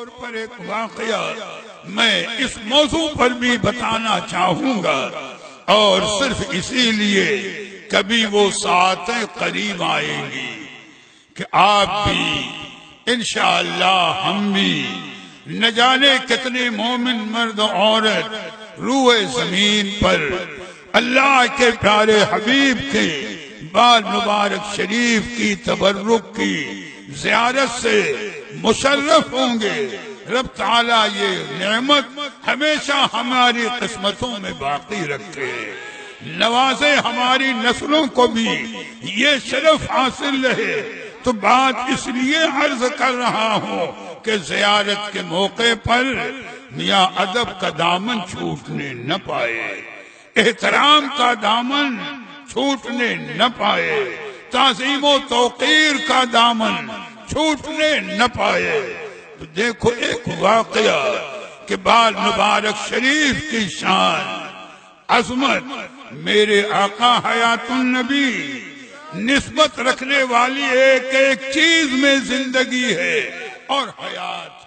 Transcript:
طور پر ایک واقعہ میں اس موضوع پر بھی بتانا چاہوں گا اور صرف اسی لیے کبھی وہ ساتیں قریب آئیں گی کہ آپ بھی انشاءاللہ ہم بھی نہ جانے کتنے مومن مرد و عورت روح زمین پر اللہ کے پیارے حبیب کے بال مبارک شریف کی تبرک کی زیارت سے مشرف ہوں گے۔ رب تعالیٰ یہ نعمت ہمیشہ ہماری قسمتوں میں باقی رکھے۔ نوازے ہماری نسلوں کو بھی یہ شرف حاصل رہے۔ تو بات اس لیے عرض کر رہا ہوں کہ زیارت کے موقع پر میاں ادب کا دامن چھوٹنے نہ پائے۔ احترام کا دامن چھوٹنے نہ پائے۔ تعظیم و توقیر کا دامن چھوٹنے نہ پائے۔ تو دیکھو ایک واقعہ کہ بال مبارک شریف کی شان، عظمت، میرے آقا حیات النبی، نسبت رکھنے والی ایک ایک چیز میں زندگی ہے اور حیات۔